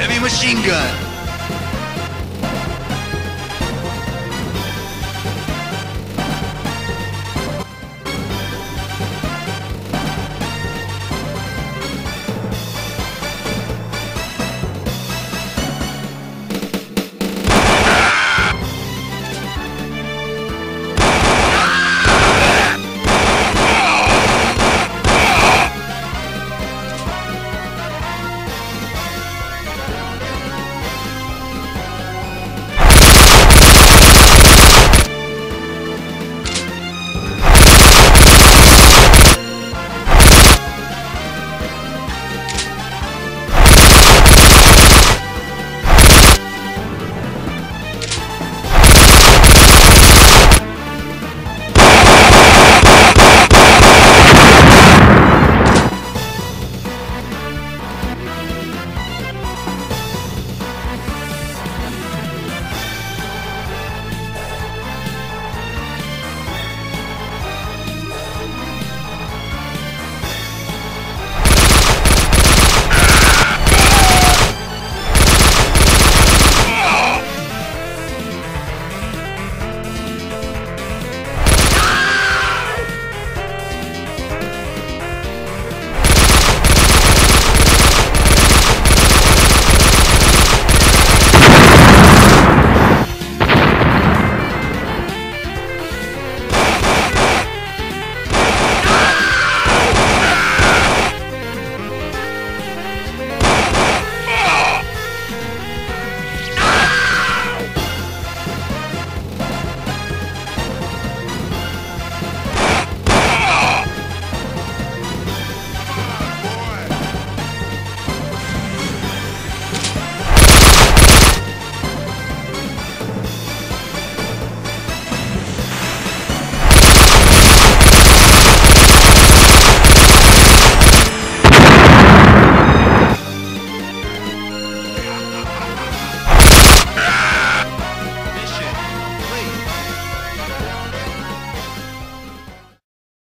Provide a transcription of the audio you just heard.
heavy machine gun.